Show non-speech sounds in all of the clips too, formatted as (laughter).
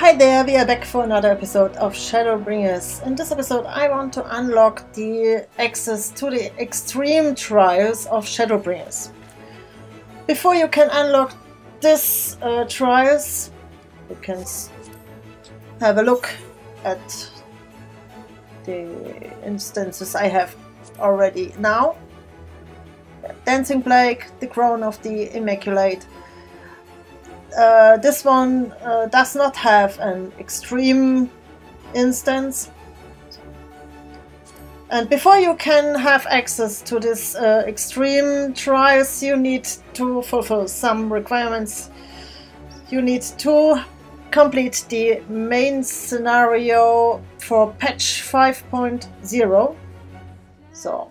Hi there, we are back for another episode of Shadowbringers. In this episode I want to unlock the access to the extreme trials of Shadowbringers. Before you can unlock this uh, trials, you can have a look at the instances I have already now. Dancing Plague, the Crown of the Immaculate, uh, this one uh, does not have an extreme instance. And before you can have access to this uh, extreme trials, you need to fulfill some requirements. You need to complete the main scenario for patch 5.0. So,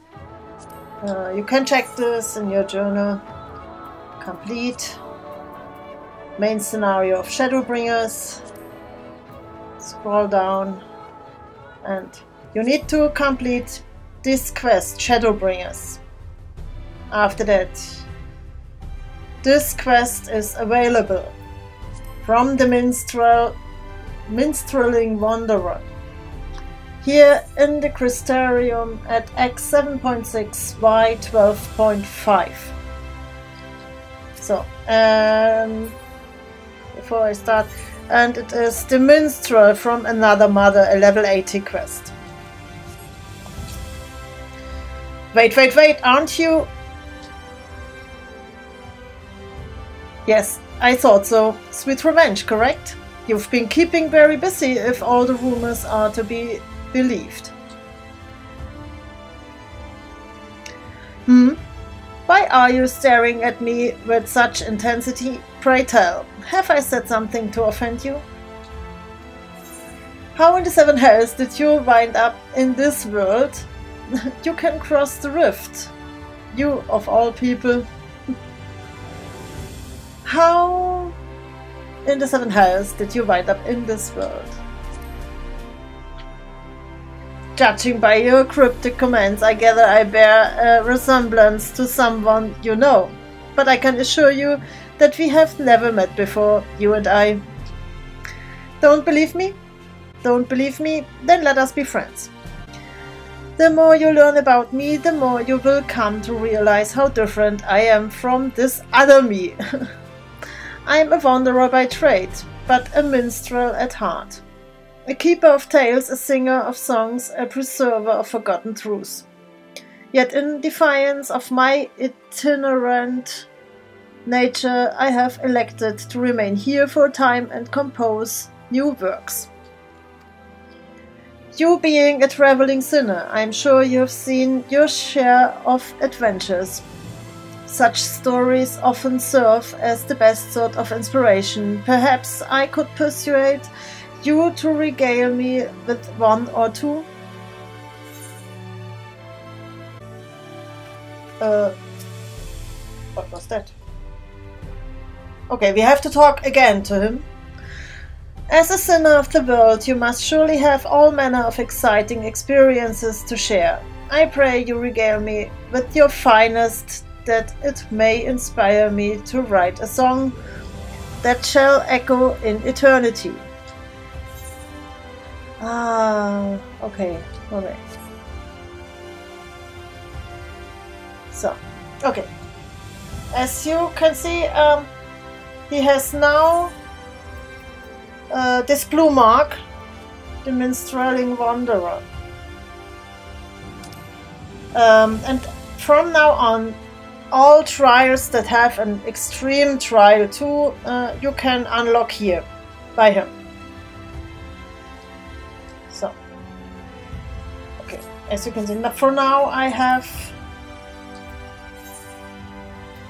uh, you can check this in your journal. Complete main scenario of Shadowbringers. Scroll down and you need to complete this quest, Shadowbringers. After that, this quest is available from the minstrel, minstreling wanderer. Here in the Crystarium at X7.6 y 12.5. So, um, before I start. And it is the Minstrel from Another Mother, a level 80 quest. Wait, wait, wait, aren't you? Yes, I thought so. Sweet Revenge, correct? You've been keeping very busy if all the rumors are to be believed. Hmm? Why are you staring at me with such intensity? Pray tell, have I said something to offend you? How in the Seven Hells did you wind up in this world? (laughs) you can cross the rift. You, of all people. (laughs) How in the Seven Hells did you wind up in this world? Judging by your cryptic comments, I gather I bear a resemblance to someone you know. But I can assure you that we have never met before, you and I. Don't believe me? Don't believe me? Then let us be friends. The more you learn about me, the more you will come to realize how different I am from this other me. (laughs) I am a wanderer by trade, but a minstrel at heart. A keeper of tales, a singer of songs, a preserver of forgotten truths. Yet in defiance of my itinerant nature, I have elected to remain here for a time and compose new works. You being a traveling sinner, I am sure you have seen your share of adventures. Such stories often serve as the best sort of inspiration. Perhaps I could persuade you to regale me with one or two? Uh, what was that? Okay, we have to talk again to him. As a sinner of the world, you must surely have all manner of exciting experiences to share. I pray you regale me with your finest, that it may inspire me to write a song that shall echo in eternity. Ah, okay, okay. So, okay. As you can see, um, he has now uh, this blue mark, the Minstreling Wanderer. Um, and from now on, all trials that have an extreme trial too, uh, you can unlock here by him. So, okay, as you can see, now for now I have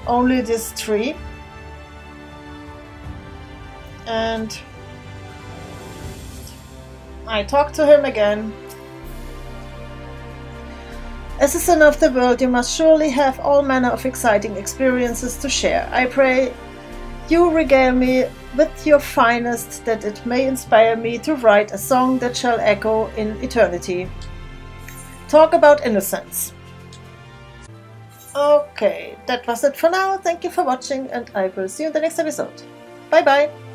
only this tree and I talk to him again. As a son of the world, you must surely have all manner of exciting experiences to share. I pray you regale me with your finest, that it may inspire me to write a song that shall echo in eternity. Talk about innocence. Okay, that was it for now. Thank you for watching, and I will see you in the next episode. Bye bye!